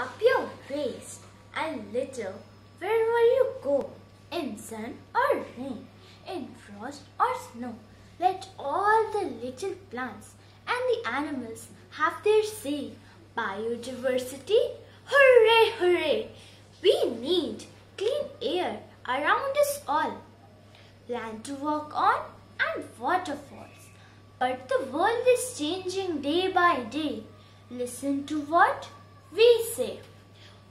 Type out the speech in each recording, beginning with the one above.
up your waste and litter wherever you go, in sun or rain, in frost or snow. Let all the little plants and the animals have their say. Biodiversity, hooray, hooray! We need clean air around us all, land to walk on and waterfalls. But the world is changing day by day. Listen to what we say.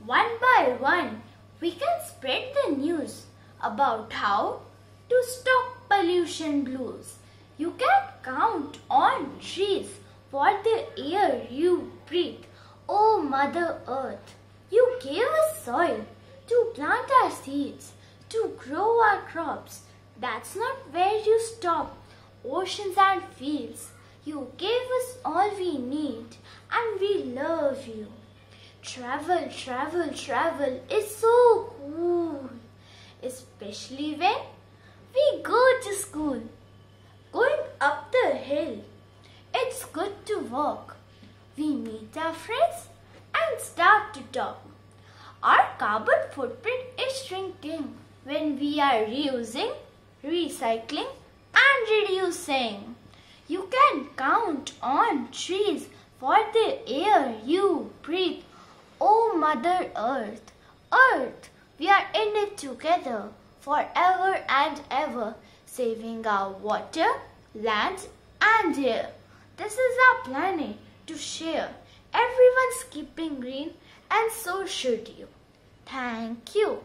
One by one, we can spread the news about how to stop pollution blues. You can count on trees for the air you breathe. Oh Mother Earth, you gave us soil to plant our seeds, to grow our crops. That's not where you stop. Oceans and fields, you gave us all we need and we love you. Travel, travel, travel is so cool, especially when we go to school. Going up the hill, it's good to walk. We meet our friends and start to talk. Our carbon footprint is shrinking when we are reusing, recycling and reducing. You can count on trees for the air you Mother Earth, Earth, we are in it together forever and ever, saving our water, land and air. This is our planet to share. Everyone's keeping green and so should you. Thank you.